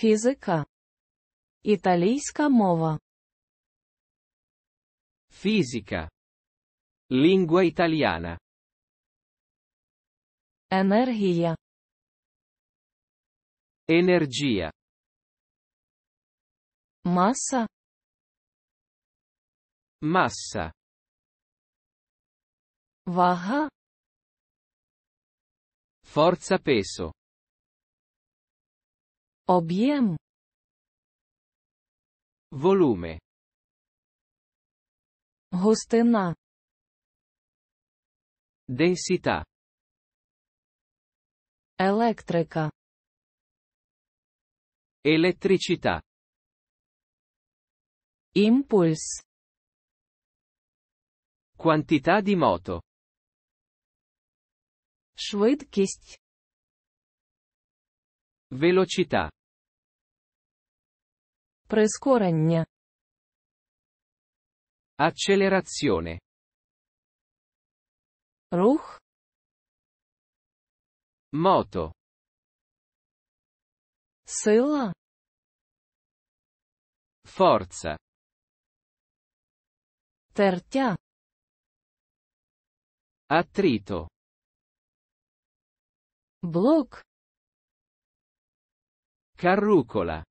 Фізика. Італійська мова. Fisica. Lingua italiana. Енергія. Energia. Маса. Massa. Вага. Forza peso. Об'єм. Volume. Густина. Densità. Електрика. Elettricità. Імпульс. Quantità di moto. Швидкість. Velocità. Прискорення. Accelerazione. Рух. Moto. Сила. Forza. Тертя. Attrito. Блок. Carrucola.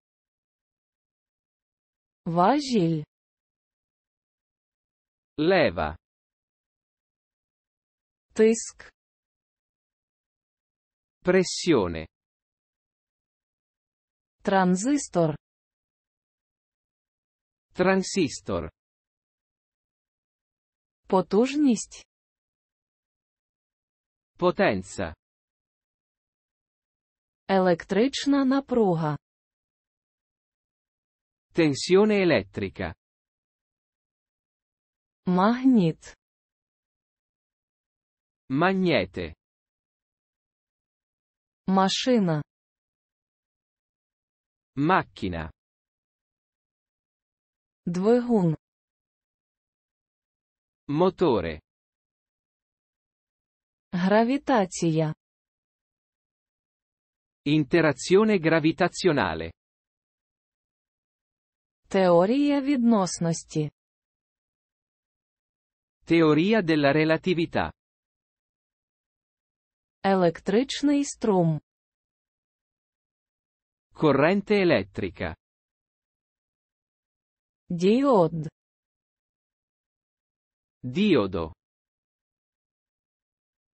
Важіль. Leva. Тиск. Pressione. Транзистор. Transistor. Потужність. Potenza. Електрична напруга. Tensione elettrica. Магніт. Magnete. Машина. Macchina. Двигун. Motore. Гравітація. Interazione gravitazionale. Теорія відносності. Teoria della relatività. Електричний струм. Corrente elettrica. Діод. Diodo.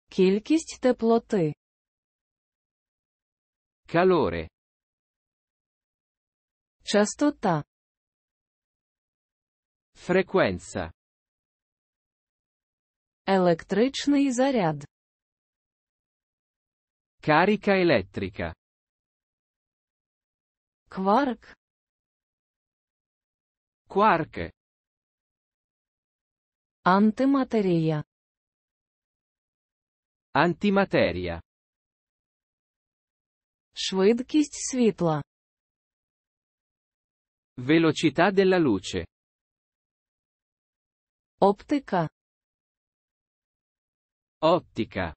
Кількість теплоти. Calore. Частота. Frequenza. Електричний заряд. Carica elettrica. Кварк. Quark. Антиматерія. Antimateria. Швидкість світла. Velocità della luce. Оптика. Ottica.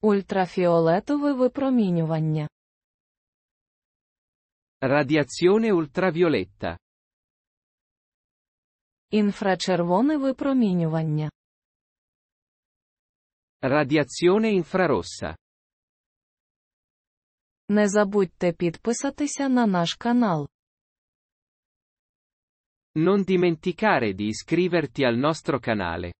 Ультрафіолетове випромінювання. Radiazione ultravioletta. Інфрачервоне випромінювання. Radiazione infrarossa. Не забудьте підписатися на наш канал. Non dimenticare di iscriverti al nostro canale.